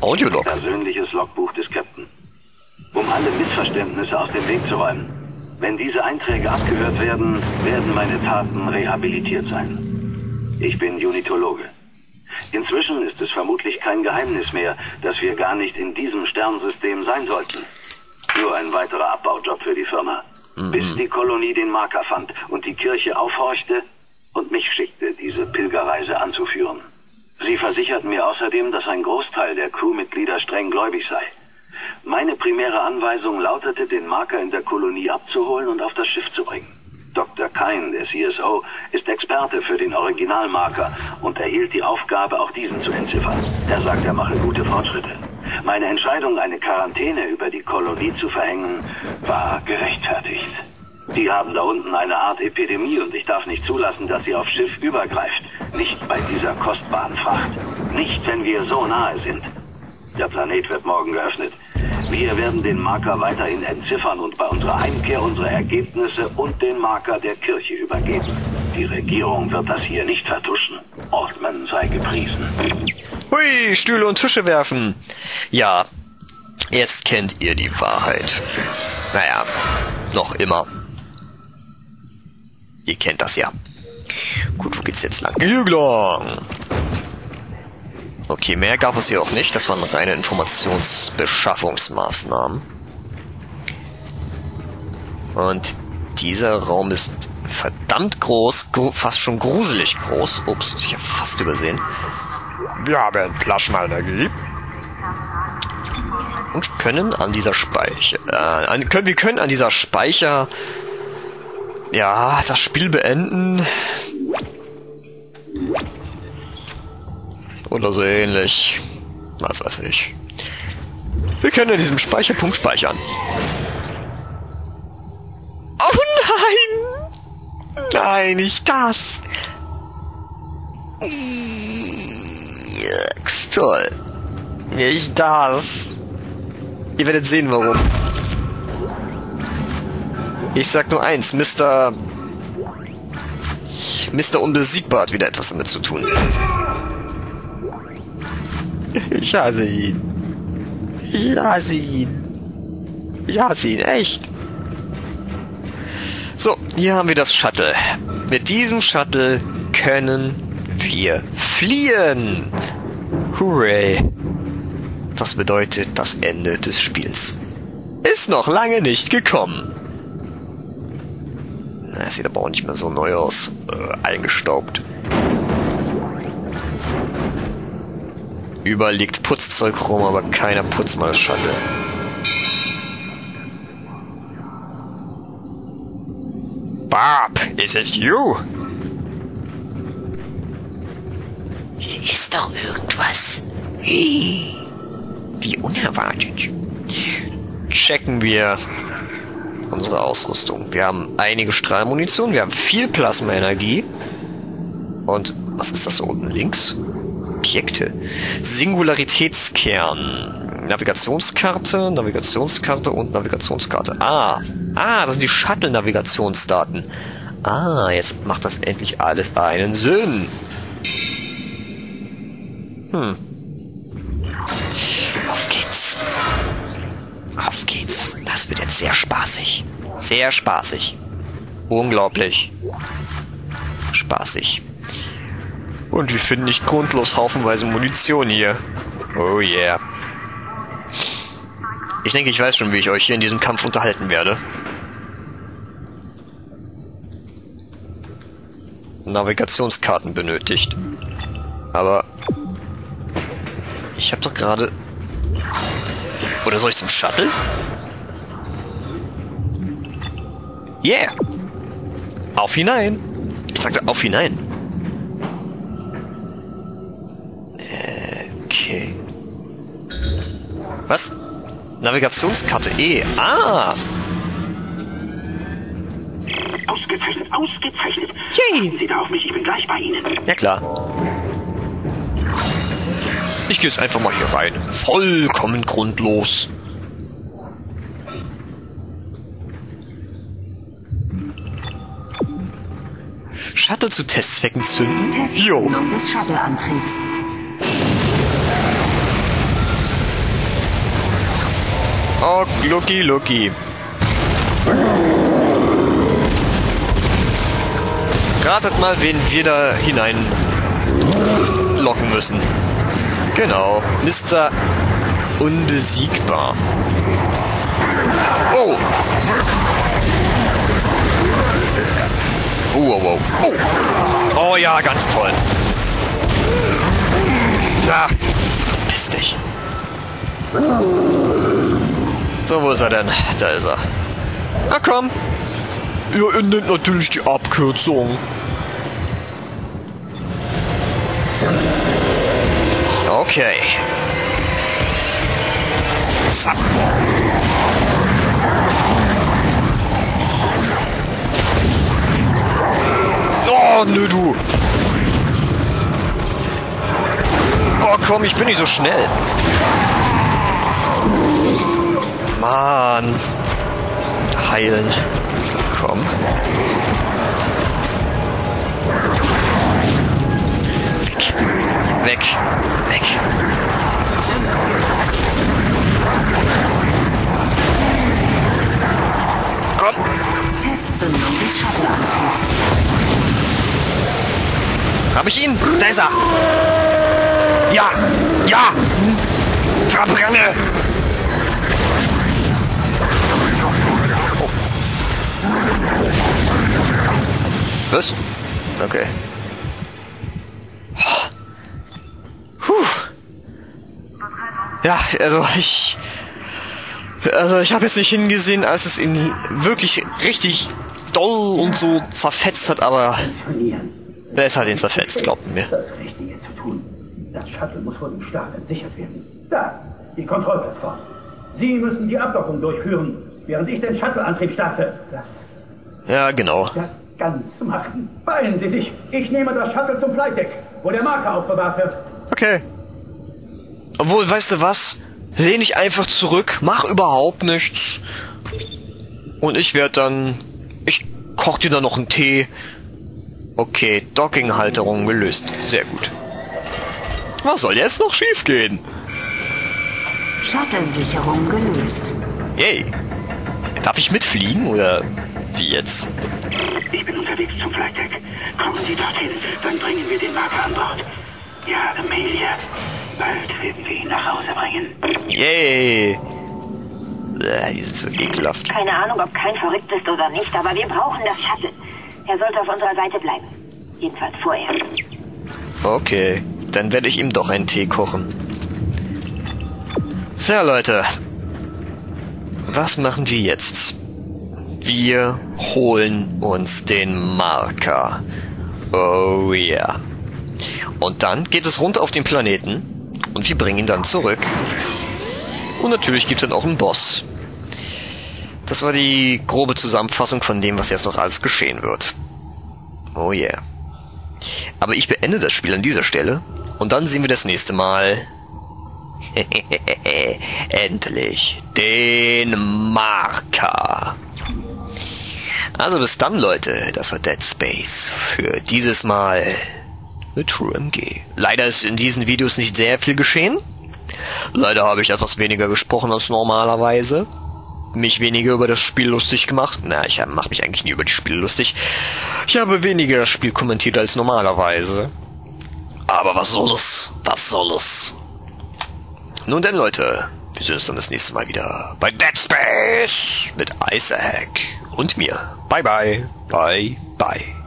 Audiolog. Persönliches Logbuch des Captain. Um alle Missverständnisse aus dem Weg zu räumen. Wenn diese Einträge abgehört werden, werden meine Taten rehabilitiert sein. Ich bin Unitologe. Inzwischen ist es vermutlich kein Geheimnis mehr, dass wir gar nicht in diesem Sternsystem sein sollten. Nur ein weiterer Abbaujob für die Firma. Mhm. Bis die Kolonie den Marker fand und die Kirche aufhorchte und mich schickte, diese Pilgerreise anzuführen. Sie versicherten mir außerdem, dass ein Großteil der Crewmitglieder streng gläubig sei. Meine primäre Anweisung lautete, den Marker in der Kolonie abzuholen und auf das Schiff zu bringen. Dr. Kine, der CSO, ist Experte für den Originalmarker und erhielt die Aufgabe, auch diesen zu entziffern. Er sagt, er mache gute Fortschritte. Meine Entscheidung, eine Quarantäne über die Kolonie zu verhängen, war gerechtfertigt. Die haben da unten eine Art Epidemie und ich darf nicht zulassen, dass sie aufs Schiff übergreift. Nicht bei dieser kostbaren Fracht. Nicht, wenn wir so nahe sind. Der Planet wird morgen geöffnet. Wir werden den Marker weiterhin entziffern und bei unserer Heimkehr unsere Ergebnisse und den Marker der Kirche übergeben. Die Regierung wird das hier nicht vertuschen. Ortman sei gepriesen. Hui, Stühle und Tische werfen. Ja, jetzt kennt ihr die Wahrheit. Naja, noch immer. Ihr kennt das ja. Gut, wo geht's jetzt lang? Jüglong! Okay, mehr gab es hier auch nicht. Das waren reine Informationsbeschaffungsmaßnahmen. Und dieser Raum ist verdammt groß, gru fast schon gruselig groß. Ups, ich habe fast übersehen. Wir haben Plasmaenergie. Und können an dieser Speicher... Äh, an, können, wir können an dieser Speicher... Ja, das Spiel beenden. Oder so ähnlich. Was weiß ich. Wir können in diesem Speicherpunkt speichern. Oh nein! Nein, nicht das! Toll. Nicht das. Ihr werdet sehen, warum. Ich sag nur eins, Mr. Mr. Unbesiegbar hat wieder etwas damit zu tun. Ich hasse ihn. Ich hasse ihn. Ich hasse ihn, echt. So, hier haben wir das Shuttle. Mit diesem Shuttle können wir fliehen. Hooray. Das bedeutet das Ende des Spiels. Ist noch lange nicht gekommen. Na, sieht aber auch nicht mehr so neu aus. Äh, eingestaubt. Überall liegt Putzzeug rum, aber keiner putzt mal das Shuttle. Bob, is it you? Hier ist doch irgendwas. Wie unerwartet. Checken wir unsere Ausrüstung. Wir haben einige Strahlmunition, wir haben viel Plasmaenergie. Und was ist das da unten links? Objekte. Singularitätskern. Navigationskarte, Navigationskarte und Navigationskarte. Ah, ah, das sind die Shuttle-Navigationsdaten. Ah, jetzt macht das endlich alles einen Sinn. Hm. Auf geht's. Auf geht's. Das wird jetzt sehr spaßig. Sehr spaßig. Unglaublich. Spaßig. Und wir finden nicht grundlos haufenweise Munition hier. Oh yeah. Ich denke, ich weiß schon, wie ich euch hier in diesem Kampf unterhalten werde. Navigationskarten benötigt. Aber ich habe doch gerade... Oder soll ich zum Shuttle? Yeah! Auf hinein! Ich sagte auf hinein. Okay. Was? Navigationskarte E. Ah! Ausgezeichnet, ausgezeichnet. Yay! Sie da auf mich, ich bin gleich bei Ihnen. Ja klar. Ich gehe jetzt einfach mal hier rein. Vollkommen grundlos. Shuttle zu Testzwecken zünden? Des Shuttle-Antriebs. Oh, Glucki, Lucky. Ratet mal, wen wir da hinein locken müssen. Genau, Mr. Unbesiegbar. Oh! Oh, oh, oh. Oh, oh ja, ganz toll. Na, verpiss dich. So, wo ist er denn? Da ist er. Na komm. Ihr nennt natürlich die Abkürzung. Okay. Zapp. Oh, nö, du. Oh, komm, ich bin nicht so schnell. Mann. Heilen. Komm. Weg. Weg. Komm. Testzündung des Shuttleantriebs. Hab ich ihn? Da ist er. Ja. Ja. Verbrenne. Oh. Was? Okay. Ja, also ich... Also ich habe jetzt nicht hingesehen, als es ihn wirklich richtig doll und so zerfetzt hat, aber hat ihn zerfetzt, glaubt mir. Das Richtige zu tun. Das Shuttle muss vor dem Start entsichert werden. Da, die Kontrollplattform. Sie müssen die Abdockung durchführen, während ich den Shuttleantrieb starte. Das Ja, genau. ja ganz machen. Beeilen Sie sich. Ich nehme das Shuttle zum Flightdeck, wo der Marker aufbewahrt wird. Okay. Obwohl, weißt du was? Lehn ich einfach zurück, mach überhaupt nichts. Und ich werde dann... Ich koch dir dann noch einen Tee. Okay, Dockinghalterung gelöst. Sehr gut. Was soll jetzt noch schiefgehen? Shuttle-Sicherung gelöst. Yay. Darf ich mitfliegen oder wie jetzt? Ich bin unterwegs zum Flightdeck. Kommen Sie dorthin, dann bringen wir den Marker an Bord. Ja, Amelia. Bald werden wir ihn nach Hause bringen. Yay. Äh, die sind so ekelhaft. Keine Ahnung, ob kein verrückt ist oder nicht, aber wir brauchen das Shuttle. Er sollte auf unserer Seite bleiben. Jedenfalls vorerst. Okay, dann werde ich ihm doch einen Tee kochen. So, Leute. Was machen wir jetzt? Wir holen uns den Marker. Oh yeah. Und dann geht es runter auf den Planeten und wir bringen ihn dann zurück. Und natürlich gibt es dann auch einen Boss. Das war die grobe Zusammenfassung von dem, was jetzt noch alles geschehen wird. Oh yeah. Aber ich beende das Spiel an dieser Stelle und dann sehen wir das nächste Mal. Endlich den Marker. Also bis dann, Leute. Das war Dead Space für dieses Mal mit TrueMG. Leider ist in diesen Videos nicht sehr viel geschehen. Leider habe ich etwas weniger gesprochen als normalerweise. Mich weniger über das Spiel lustig gemacht. Na, ich mache mich eigentlich nie über die Spiele lustig. Ich habe weniger das Spiel kommentiert als normalerweise. Aber was soll es? Was soll es? Nun denn, Leute, wir sehen uns dann das nächste Mal wieder bei Dead Space mit Isaac und mir. Bye bye, bye bye.